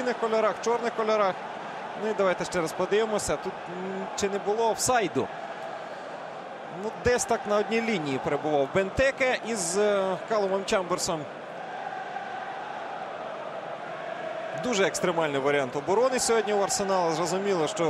синіх кольорах, чорних кольорах. Ну і давайте ще раз подивимося. Тут чи не було офсайду. Ну, десь так на одній лінії перебував Бентеке із е, Калумом Чамберсом. Дуже екстремальний варіант оборони сьогодні у Арсенала. Зрозуміло, що